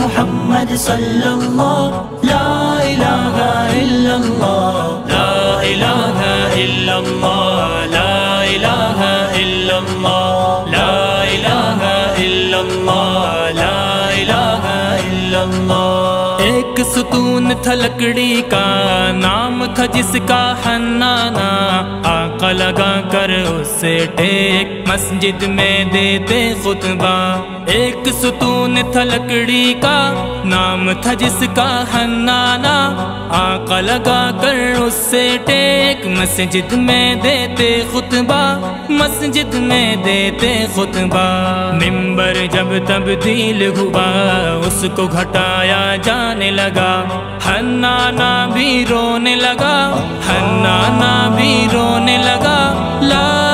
मोहम्मद सल्लल्लाह ला इलाहा इल्लल्लाह ला इलाहा इल्लल्लाह ला इलाहा इल्लल्लाह ला इलाहा इल्लल्लाह ला इलाहा इल्लल्लाह एक सुतून था लकड़ी का, नाम था जिसका हन्नाना आका लगा कर उसे टेक मस्जिद में देते खुतबा। एक सुतून था लकड़ी का, नाम था जिसका हन्नाना। आका लगा कर उससे टेक, मस्जिद में देते खुतबा। मस्जिद में देते खुतबा। मिंबर जब तब्दील हुआ, उसको घटाया जाने लगा। हन्नाना भी रोने लगा, हन्नाना भी रोने लगा। ला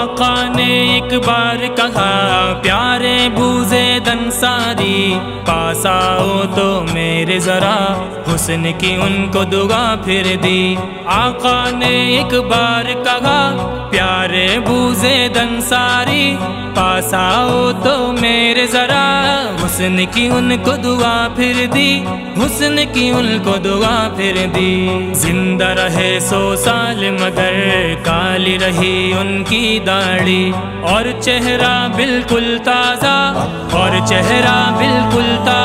आका ने एक बार कहा प्यारे बूजे दंसारी पास आओ तो मेरे जरा हुस्न की उनको दुआ फिर दी। आका ने एक बार कहा, प्यारे बूजे दंसारी, पास आओ तो मेरे जरा। हुस्न की उनको दुआ फिर दी, हुस्न की उनको दुआ फिर दी। ज़िंदा रहे सो साल मगर काली रही उनकी दाढ़ी। और चेहरा बिल्कुल ताज़ा, और चेहरा बिल्कुल ताज़ा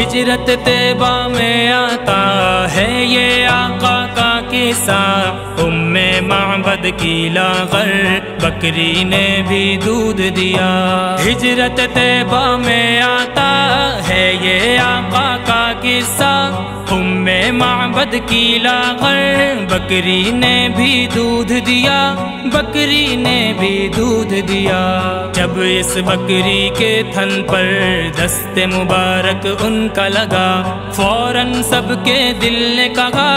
हिजरत तेबा में आता है ये आका किस्सा उम्मे माबद की लागर, बकरी ने भी दूध दिया। हिजरत तेबा में आता है ये आका किस्सा उम्मे माबद की लाकर बकरी ने भी दूध दिया, बकरी ने भी दूध दिया। जब इस बकरी के थन पर दस्ते मुबारक उनका लगा, फ़ौरन सबके दिल ने कहा,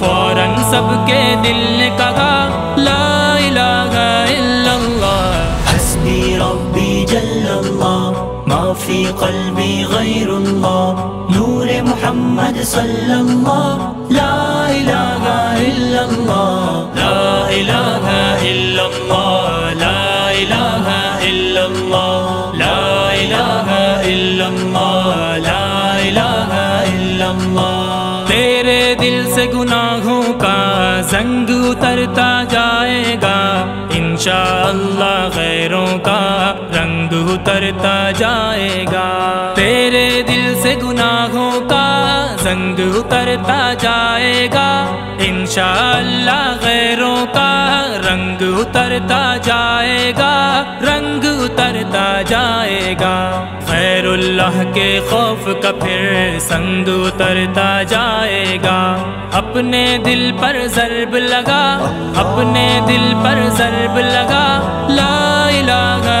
फ़ौरन सबके दिल ने कहा, ला इलाहा इल्लल्लाह। हस्बी रब्बी जल्लल्लाह, माफ़ी कल्बी सल्लल्लाह तेरे दिल से गुनाहों का जंग उतरता जाएगा, इंशाअल्लाह गैरों का रंग उतरता जाएगा। तेरे दिल से गुनाहों का जंग उतरता जाएगा। इंशा अल्लाह गैरों का रंग उतरता जाएगा, रंग उतरता जाएगा। खैरुल्लाह के खौफ का फिर संग उतरता जाएगा। अपने दिल पर जरब लगा, अपने दिल पर जरब लगा। ला इलाहा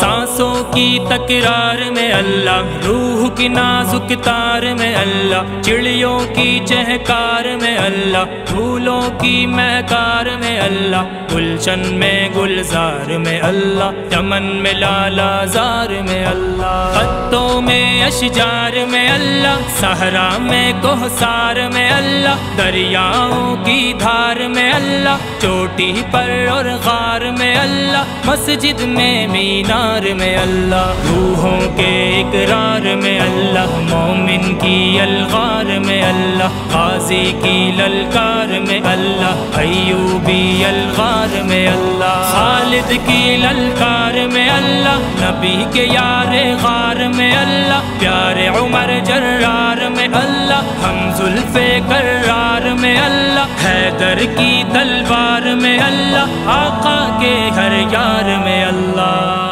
सांसों की तकरार में अल्लाह रूह की नाजुक तार में अल्लाह चिड़ियों की चहकार में अल्लाह फूलों की महकार में अल्लाह गुलशन में गुलजार में अल्लाह चमन में लालाजार में अल्लाह पत्तों में अशजार में अल्लाह सहरा में कोहसार में अल्लाह दरियाओं की धार में अल्लाह चोटी पर और गार में अल्लाह मस्जिद में मीनार में अल्लाह, रूहों के इकरार में अल्लाह, मोमिन की अलगार में अल्लाह गाजी की ललकार में अल्लाह अयूबी अलगार में अल्लाह, खालिद की ललकार में अल्लाह, नबी के यार गार में अल्लाह, प्यारे उमर जर्रार में अल्लाह, हम जुल्फे अल्लाह हैदर की तलवार में अल्लाह आका के हर यार में अल्लाह।